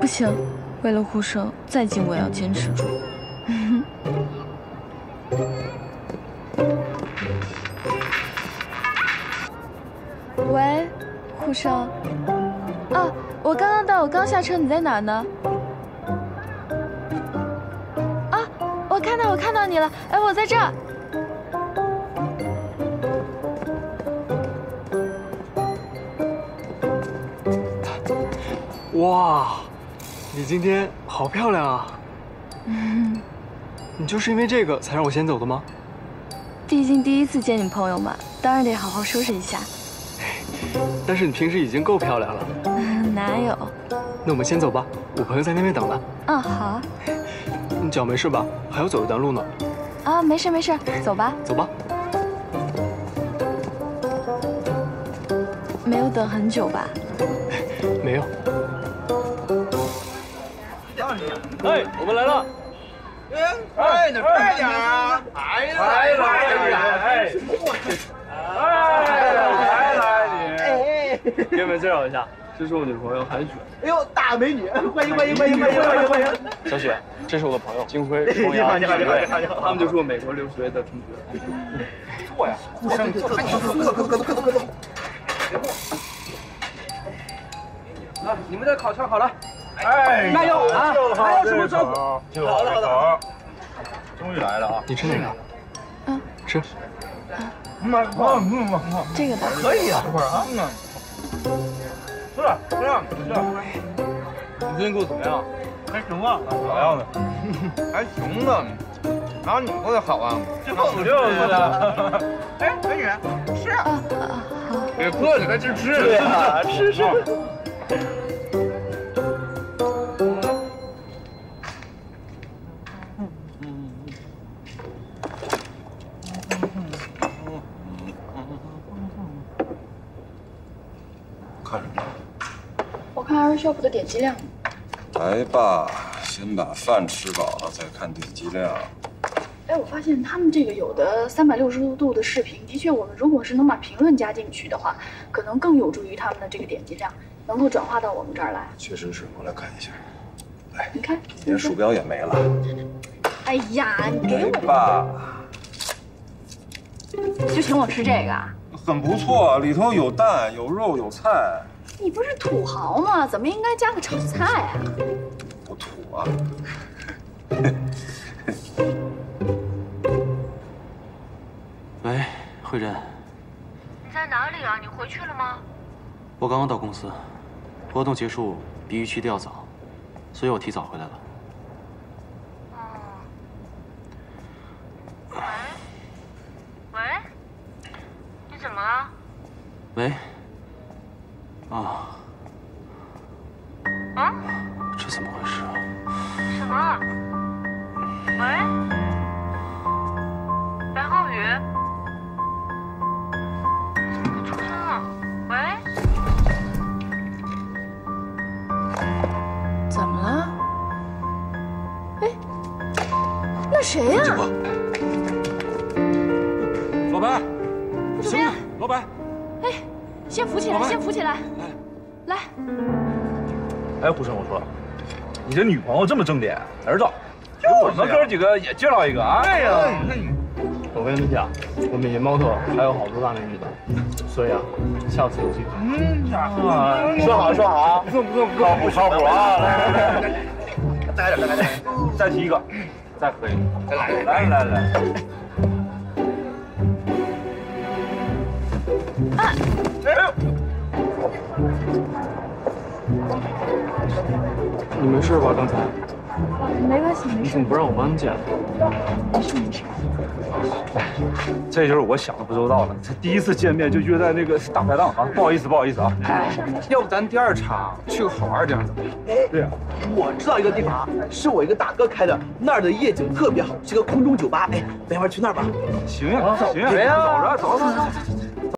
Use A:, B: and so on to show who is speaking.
A: 不行，为了护生，再近我也要坚持住。喂，护生。啊，我刚刚到，我刚下车，你在哪呢？啊，我看到，我看到你了。哎，我在这儿。
B: 哇，你今天好漂亮啊！嗯，你就是因为这个才让我先走的吗？
A: 毕竟第一次见你朋友嘛，当然得好好收拾一下。
B: 但是你平时已经够漂亮了。
A: 哪有？
B: 那我们先走吧，我朋友在那边等呢。
A: 嗯，好。
B: 你脚没事吧？还要走一段路呢。
A: 啊，没事没事，走吧。
B: 走吧。
A: 没有等很久吧？
B: 没有。哎，我们来了！
C: 哎，快点快点啊！来了来了来了！哎，
B: 来来你！给你们介绍一下，这是我女朋友韩雪。
C: 哎呦，大美女！欢迎欢迎欢迎欢迎欢迎欢迎！
B: 小雪，这是我的朋友金辉、
C: 你好你好你好你好！
B: 他们就是我美国留学的同学。坐呀，
C: 坐上坐上，快快快快快快坐！来，你们的烤串好了。哎，加油啊！还有什么招呼？
D: 好的好的，终于来了啊！
B: 你吃哪个？
A: 嗯，
B: 吃。
A: 嗯嗯嗯嗯，这个吧。
C: 可以啊，
D: 一会儿啊。
C: 吃了吃了吃了。
B: 你最近过得怎么样？
D: 还行吧，咋样的？
C: 还行呢。哪有你过得好啊？
D: 就就是的。
C: 哎，美女，吃啊！
A: 好。
C: 别客气，快去吃。
D: 对呀，吃吃。
A: Shop 的点击量，
E: 来吧，先把饭吃饱了再看点击量。
A: 哎，我发现他们这个有的三百六十度的视频，的确，我们如果是能把评论加进去的话，可能更有助于他们的这个点击量，能够转化到我们这儿来。
E: 确实是，我来看一下。来，
A: 你看，
E: 连鼠标也没了。
A: 哎呀，你给我
E: 吧。
A: 就请我吃这个？
E: 很不错，里头有蛋，有肉，有菜。
A: 你不是土豪吗？怎么应该加个炒菜啊？
E: 不土啊！
B: 喂，慧珍。
F: 你在哪里啊？你回去了吗？
B: 我刚刚到公司，活动结束比预期的要早，所以我提早回来了。
F: 哦。喂？喂？你怎么了？
B: 喂？啊！
F: 啊！
B: 这怎么回事啊？
F: 什么？喂？白浩宇？怎么不出声啊？喂？
A: 怎么了？哎，那谁呀？
D: 老白，
A: 副主编，
D: 老白。
A: 先扶起来，先扶起来，来。
D: 哎，胡生，我说，你这女朋友这么正点，哪儿子？就我们哥几个也介绍一个啊。
C: 对呀，
B: 我跟你们讲，我们野猫头还有好多大美女的，所以啊，下次有机会。嗯，
D: 说好说好，
C: 不错不错不错，
D: 靠谱靠谱啊！来来来
C: 来，再来点再来点，
D: 再提一个，
B: 再喝一个，
C: 再来
D: 来来来。
A: 啊！
B: 你没事吧？刚才？
A: 没关系，没事。
B: 你怎么不让我帮你捡？
A: 没事没事。
D: 这就是我想的不周到了。这第一次见面就约在那个大排档啊！不好意思，不好意思啊。
C: 哎，要不咱第二场去个好玩地方怎么样？哎，
D: 对呀。
C: 我知道一个地方，是我一个大哥开的，那儿的夜景特别好，是个空中酒吧。哎，等一会儿去那儿吧。
D: 行啊，行啊，走着，走走走。